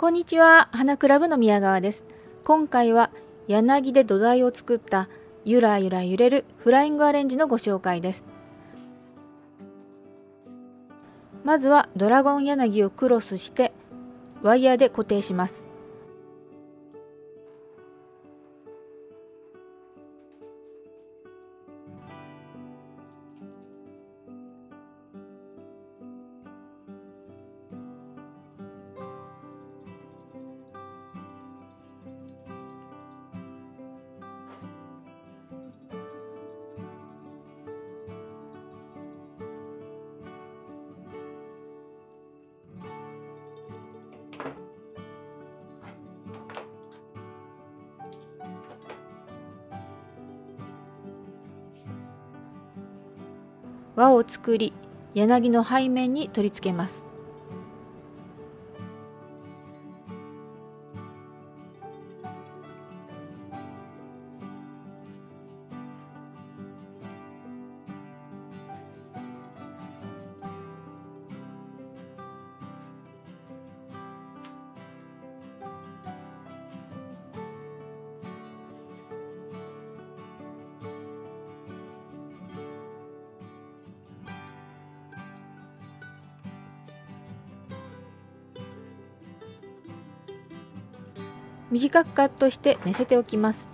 こんにちは。花クラブの宮川です。今回は柳で土台を作ったゆらゆら揺れるフライングアレンジのご紹介です。まずはドラゴン柳をクロスしてワイヤーで固定します。輪を作り柳の背面に取り付けます。短くカットして寝せておきます。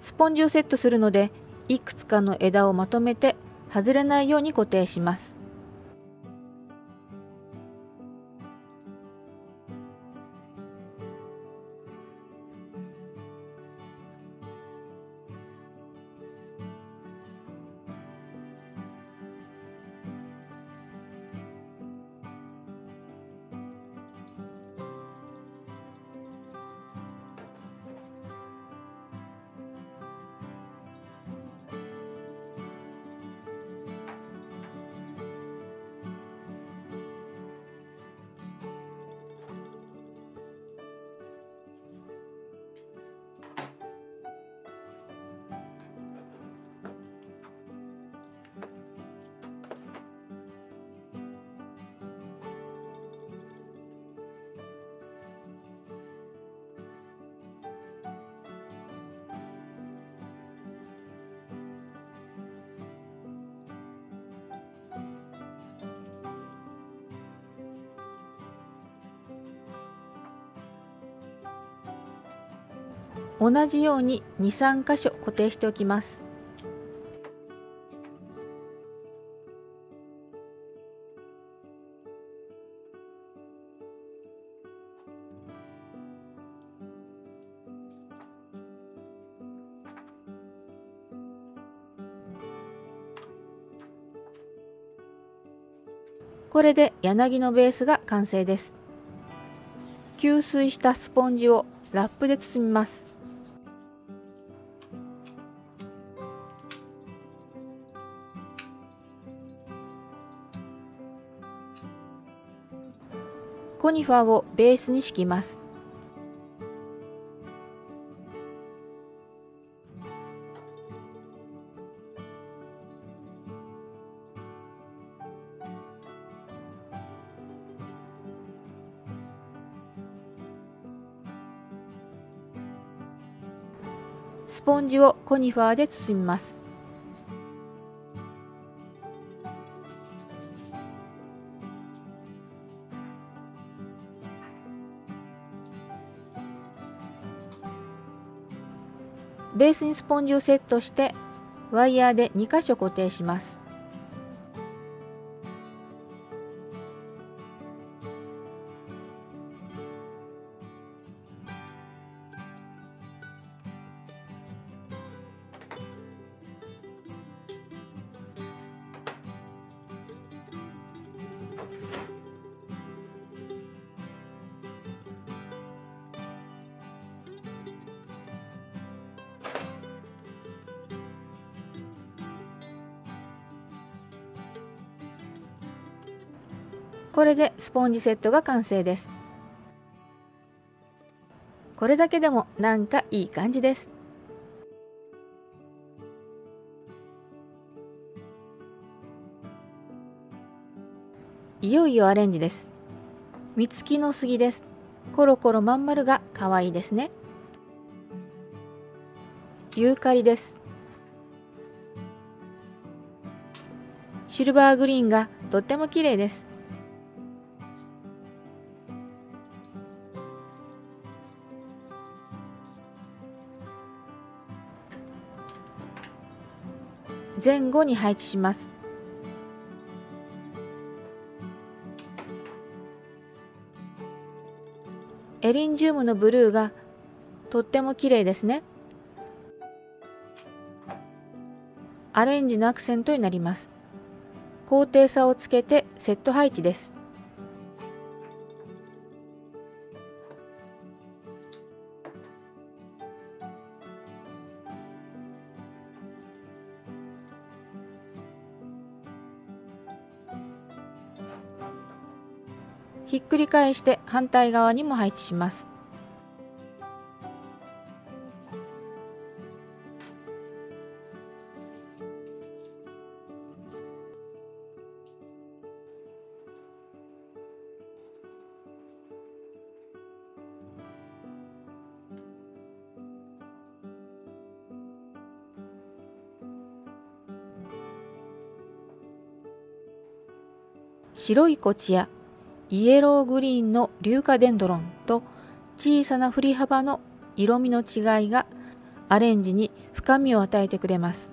スポンジをセットするのでいくつかの枝をまとめて外れないように固定します。同じように23箇所固定しておきます。これで柳のベースが完成です。吸水したスポンジをラップで包みます。コニファーをベースに敷きます。スポンジをコニファーで包みます。ベースにスポンジをセットしてワイヤーで2箇所固定します。これでスポンジセットが完成です。これだけでもなんかいい感じです。いよいよアレンジです。三月の杉です。コロコロまん丸が可愛いですね。ユーカリです。シルバーグリーンがとっても綺麗です。前後に配置します。エリンジウムのブルーがとっても綺麗ですね。アレンジのアクセントになります。高低差をつけてセット配置です。ひっくり返して反対側にも配置します。白いコチやイエローグリーンの硫化デンドロンと小さな振り幅の色味の違いがアレンジに深みを与えてくれます。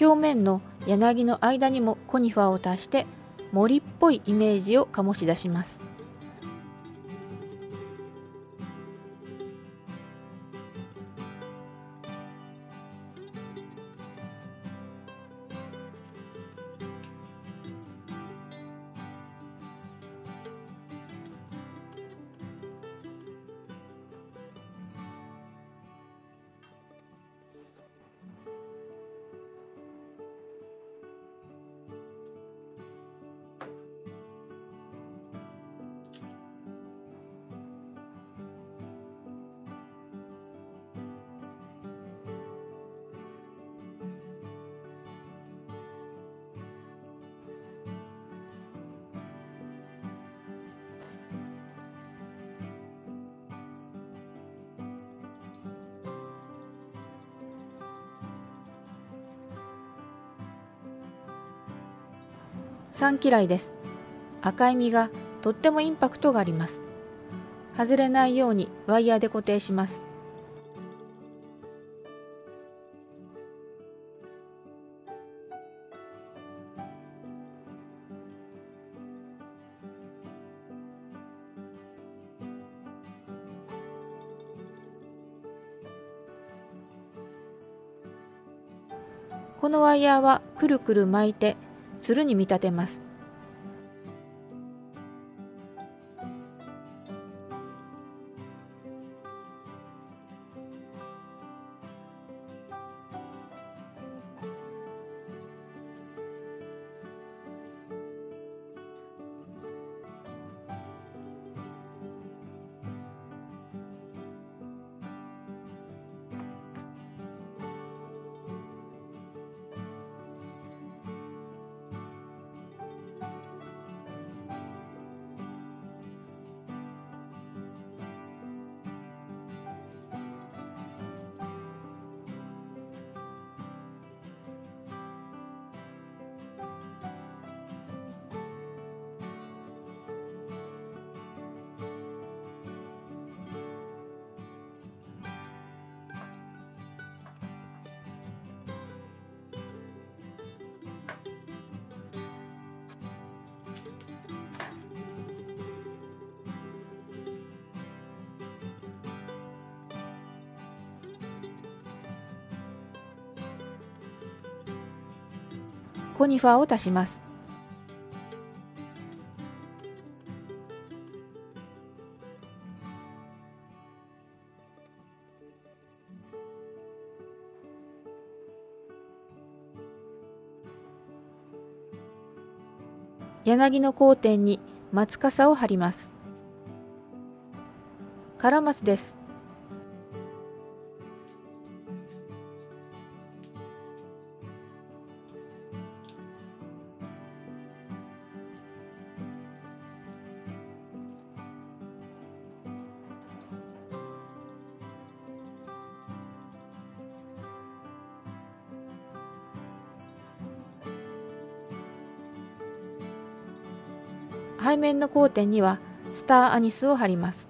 表面の柳の間にもコニファーを足して森っぽいイメージを醸し出します。3嫌いです。赤い実がとってもインパクトがあります。外れないようにワイヤーで固定します。このワイヤーはくるくる巻いてつるに見立てます。コニファーを足します。柳の交点に松笠を張ります。カラマスです。背面の交点にはスターアニスを貼ります。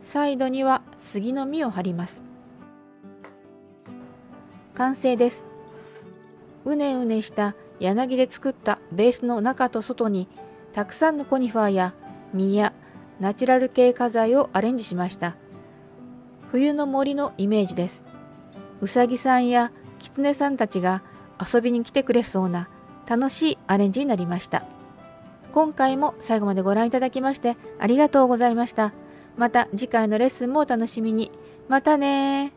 サイドには杉の実を貼ります。完成です。うねうねした柳で作ったベースの中と外にたくさんのコニファーや実やナチュラル系花材をアレンジしました。冬の森のイメージです。うさぎさんやきつねさんたちが遊びに来てくれそうな楽しいアレンジになりました。今回も最後までご覧いただきましてありがとうございました。また次回のレッスンもお楽しみに。またね